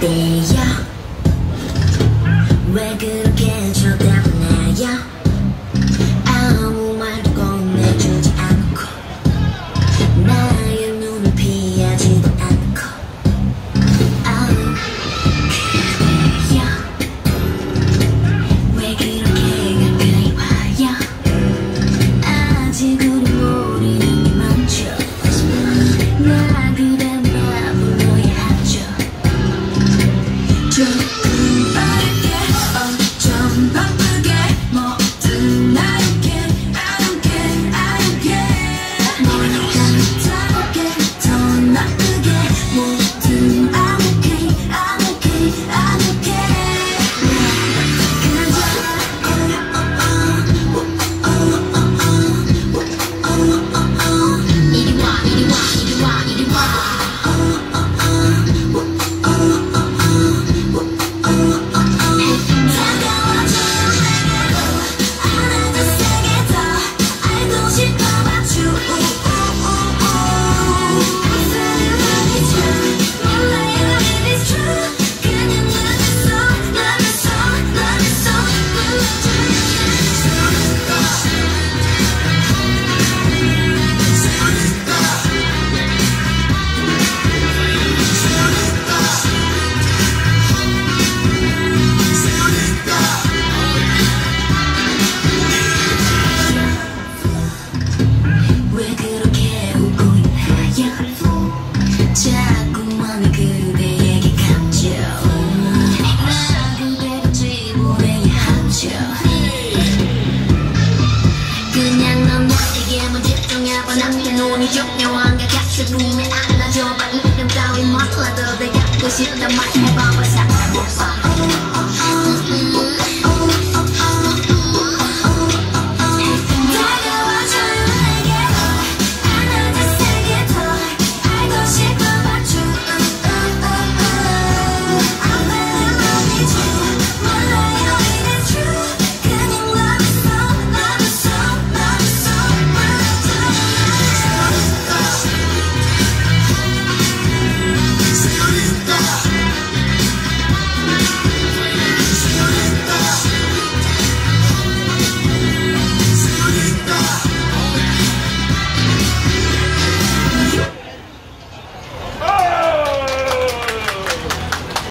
내 옆, 왜 그렇게 쳐다보 자꾸만 그대에게 감죠 나 그대를 지불해야 하죠 그냥 넌 나에게만 집중해봐. 남의 눈이 중요한 게 같이 품에 안아줘봐. 이름 따위 몰라도 내가 갖고 싶단 말 해봐봐. 사랑해봐